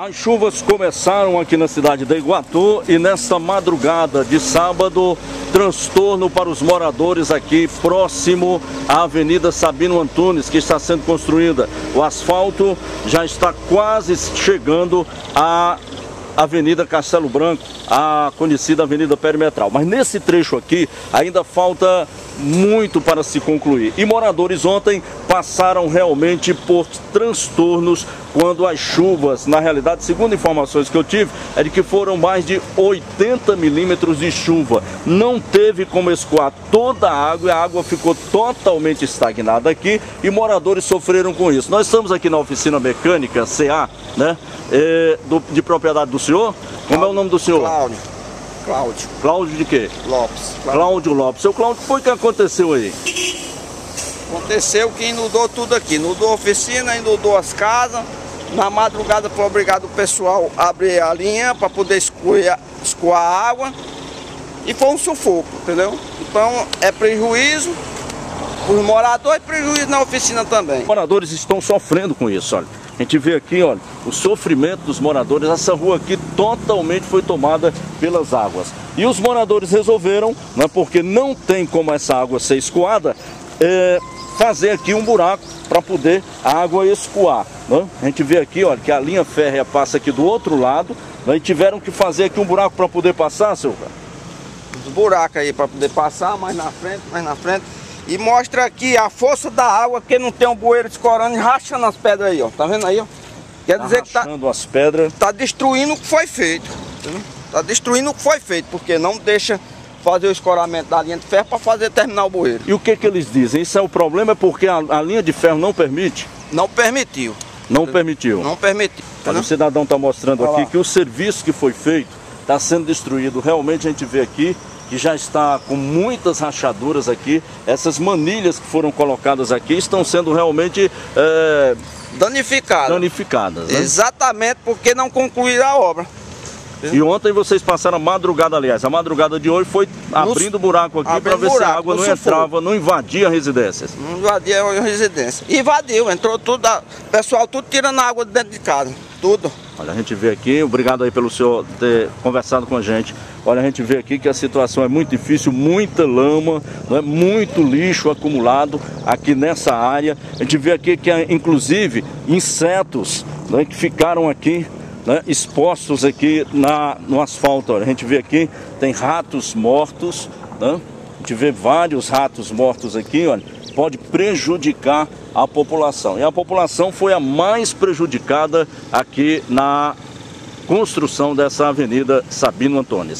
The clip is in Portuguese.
As chuvas começaram aqui na cidade de Iguatu e nesta madrugada de sábado, transtorno para os moradores aqui próximo à Avenida Sabino Antunes, que está sendo construída. O asfalto já está quase chegando à Avenida Castelo Branco, a conhecida Avenida Perimetral. Mas nesse trecho aqui ainda falta muito para se concluir. E moradores ontem passaram realmente por transtornos quando as chuvas, na realidade, segundo informações que eu tive, é de que foram mais de 80 milímetros de chuva. Não teve como escoar toda a água a água ficou totalmente estagnada aqui e moradores sofreram com isso. Nós estamos aqui na oficina mecânica CA, né, é, do, de propriedade do senhor. Como é o nome do senhor? Cláudio. Cláudio. Cláudio de quê? Lopes. Cláudio Lopes. Seu Cláudio, o que foi que aconteceu aí? Aconteceu que inundou tudo aqui. Inundou a oficina, inundou as casas. Na madrugada foi obrigado o pessoal a abrir a linha para poder escoar, escoar a água. E foi um sufoco, entendeu? Então é prejuízo os moradores e prejuízo na oficina também. Os moradores estão sofrendo com isso, olha. A gente vê aqui, olha, o sofrimento dos moradores. Essa rua aqui totalmente foi tomada pelas águas. E os moradores resolveram, né, porque não tem como essa água ser escoada, é, fazer aqui um buraco para poder a água escoar. Né? A gente vê aqui, olha, que a linha férrea passa aqui do outro lado. Né, e tiveram que fazer aqui um buraco para poder passar, seu Os buracos aí para poder passar mais na frente, mais na frente. E mostra aqui a força da água, que não tem um bueiro escorando e rachando as pedras aí, ó. Tá vendo aí, ó? Quer tá dizer que tá, as pedras. tá destruindo o que foi feito. Tá destruindo o que foi feito, porque não deixa fazer o escoramento da linha de ferro para fazer terminar o bueiro. E o que que eles dizem? Isso é o problema é porque a, a linha de ferro não permite? Não permitiu. Não permitiu? Não permitiu. Olha, o cidadão está mostrando aqui que o serviço que foi feito está sendo destruído. Realmente a gente vê aqui que já está com muitas rachaduras aqui. Essas manilhas que foram colocadas aqui estão sendo realmente é, danificadas. danificadas né? Exatamente porque não concluíram a obra. E ontem vocês passaram a madrugada, aliás, a madrugada de hoje foi abrindo buraco aqui para ver buraco, se a água não entrava, não invadia residências. Não invadia a residência. Invadiu, entrou tudo, o pessoal tudo tirando água de dentro de casa, tudo. Olha, a gente vê aqui, obrigado aí pelo senhor ter conversado com a gente. Olha, a gente vê aqui que a situação é muito difícil, muita lama, é muito lixo acumulado aqui nessa área. A gente vê aqui que, inclusive, insetos né, que ficaram aqui né, expostos aqui na, no asfalto. A gente vê aqui, tem ratos mortos, né? a gente vê vários ratos mortos aqui, olha, pode prejudicar a população. E a população foi a mais prejudicada aqui na construção dessa avenida Sabino Antônio.